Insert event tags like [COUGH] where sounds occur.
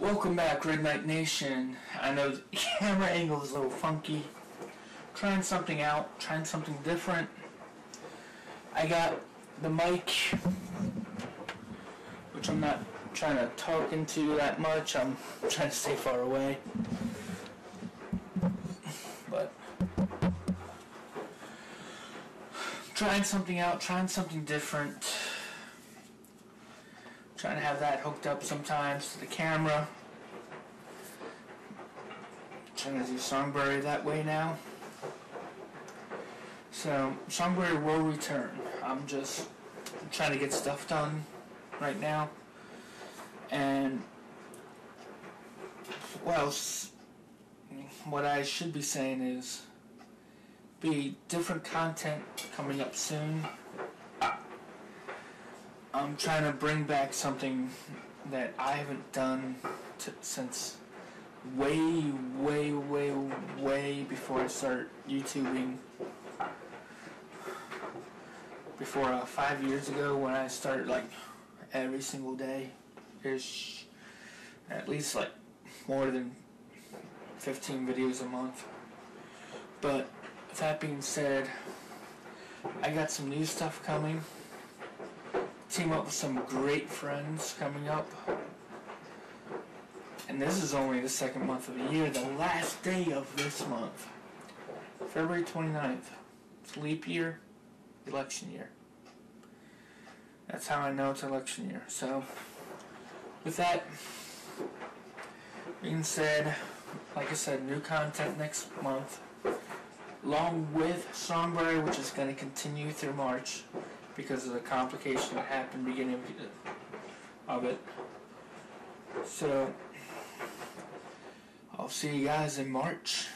Welcome back, Red Knight Nation. I know the [LAUGHS] camera angle is a little funky. Trying something out, trying something different. I got the mic, which I'm not trying to talk into that much. I'm trying to stay far away. But trying something out, trying something different. Trying to have that hooked up sometimes to the camera. Trying to do Songbury that way now. So, Songbury will return. I'm just trying to get stuff done right now. And, well, what I should be saying is be different content coming up soon. I'm trying to bring back something that I haven't done since way, way, way, way before I started YouTubing. Before uh, five years ago, when I started like every single day, ish, at least like more than 15 videos a month. But that being said, I got some new stuff coming team up with some great friends coming up. And this is only the second month of the year, the last day of this month. February 29th. It's leap year, election year. That's how I know it's election year. So, with that being said, like I said, new content next month. Along with Songbury, which is going to continue through March because of the complication that happened beginning of it. So I'll see you guys in March.